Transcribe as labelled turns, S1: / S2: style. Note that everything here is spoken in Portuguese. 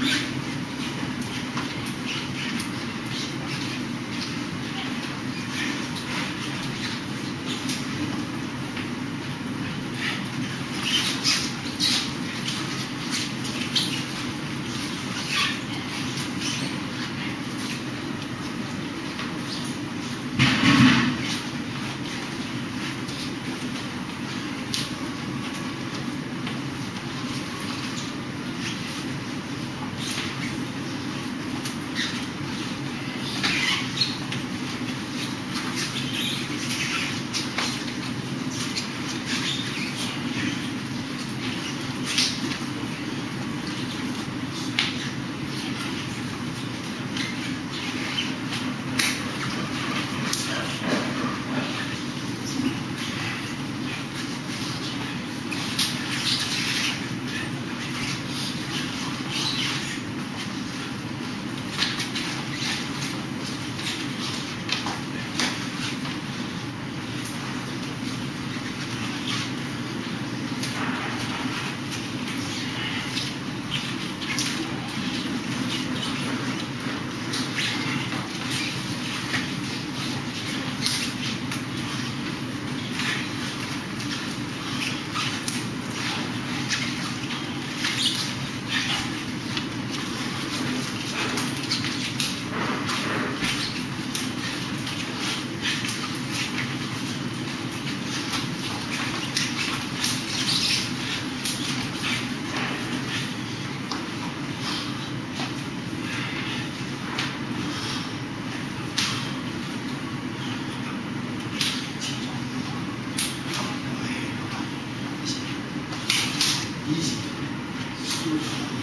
S1: Thank you. Isso.